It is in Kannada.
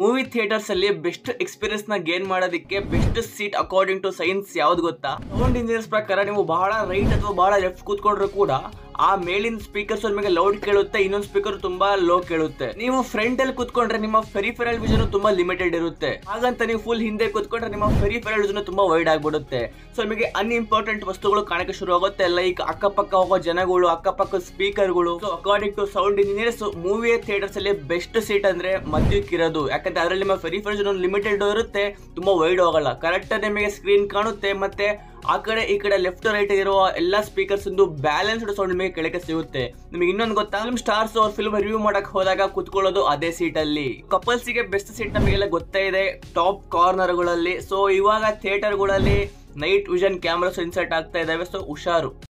ಮೂವಿ ಥಿಯೇಟರ್ಸ್ ಅಲ್ಲಿ ಬೆಸ್ಟ್ ಎಕ್ಸ್ಪೀರಿಯನ್ಸ್ನ ಗೇನ್ ಮಾಡೋದಕ್ಕೆ best seat according to science ಯಾವ್ದು ಗೊತ್ತಾ? ಸೌಂಡ್ ಇಂಜಿನಿಯರ್ಸ್ ಪ್ರಕಾರ ನೀವು ಬಹಳ ರೈಟ್ ಅಥವಾ ಬಹಳ ಲೆಫ್ಟ್ ಕೂತ್ಕೊಂಡ್ರು ಕೂಡ ಆ ಮೇಲಿನ ಸ್ಪೀಕರ್ಸ್ ನಿಮಗೆ ಲೌಡ್ ಕೇಳುತ್ತೆ, ಇನ್ನೊಂದು ಸ್ಪೀಕರ್ ತುಂಬಾ ಲೋ ಕೇಳುತ್ತೆ. ನೀವು ಫ್ರಂಟ್ ಅಲ್ಲಿ ಕೂತ್ಕೊಂಡ್ರೆ ನಿಮ್ಮ ಫೆರಿಫೆರಲ್ ವಿಷನ್ ತುಂಬಾ ಲಿಮಿಟೆಡ್ ಇರುತ್ತೆ. ಹಾಗಂತ ನೀವು ಫುಲ್ ಹಿಂದೆ ಕೂತ್ಕೊಂಡ್ರೆ ನಿಮ್ಮ ಫೆರಿಫೆರಲ್ ವಿಷನ್ ತುಂಬಾ ವೈಡ್ ಆಗ್ಬಿಡುತ್ತೆ. ಸೊ ನಿಮಗೆ ಅನ್ಇಂಪಾರ್ಟೆಂಟ್ ವಸ್ತುಗಳು ಕಾಣಕ್ಕೆ ಶುರು ಆಗುತ್ತೆ. ಲೈಕ್ ಅಕ್ಕಪಕ್ಕ ಹೋಗೋ ಜನಗಳು, ಅಕ್ಕಪಕ್ಕ ಸ್ಪೀಕರ್ಗಳು so according to sound engineers movie theatres ಅಲ್ಲಿ ಬೆಸ್ಟ್ ಸೀಟ್ ಅಂದ್ರೆ ಮಧ್ಯಕ್ಕಿರೋದು ಯಾಕಂದ್ರೆ ಅದರಲ್ಲಿ ನಿಮ್ಮ ಫೆರಿಫೆರಲ್ ಲಿಮಿಟೆಡ್ ಇರುತ್ತೆ, ತುಂಬಾ ವೈಡ್ ಹೋಗಲ್ಲ. ಕರೆಕ್ಟ್ ನಿಮಗೆ ಸ್ಕ್ರೀನ್ ಕಾಣುತ್ತೆ, ಮತ್ತೆ ಆ ಕಡೆ, ಈ ಕಡೆ ಲೆಫ್ಟ್ ರೈಟ್ ಇರುವ ಎಲ್ಲ ಸ್ಪೀಕರ್ಸ್ ಒಂದು ಬ್ಯಾಲೆನ್ಸ್ಡ್ ಸೌಂಡ್ ನಿಮಗೆ ಕೆಳಗೆ ಸಿಗುತ್ತೆ. ನಿಮಗೆ ಇನ್ನೊಂದು ಗೊತ್ತಾ? ಫಿಲ್ಮ್ ಸ್ಟಾರ್ಸ್ ಅವ್ರ ಫಿಲ್ಮ್ ರಿವ್ಯೂ ಮಾಡಕ್ ಹೋದಾಗ ಕುತ್ಕೊಳ್ಳೋದು ಅದೇ ಸೀಟ್ ಅಲ್ಲಿ. ಕಪಲ್ಸ್ಗೆ ಬೆಸ್ಟ್ ಸೀಟ್ ನಮಗೆಲ್ಲ ಗೊತ್ತಾ ಇದೆ ಟಾಪ್ ಕಾರ್ನರ್ಗಳಲ್ಲಿ. ಸೊ ಇವಾಗ ಥಿಯೇಟರ್ಗಳಲ್ಲಿ ನೈಟ್ ವಿಷನ್ ಕ್ಯಾಮ್ರಾಸ್ ಇನ್ಸರ್ಟ್ ಆಗ್ತಾ ಇದಾವೆ. ಸೊ ಹುಷಾರು.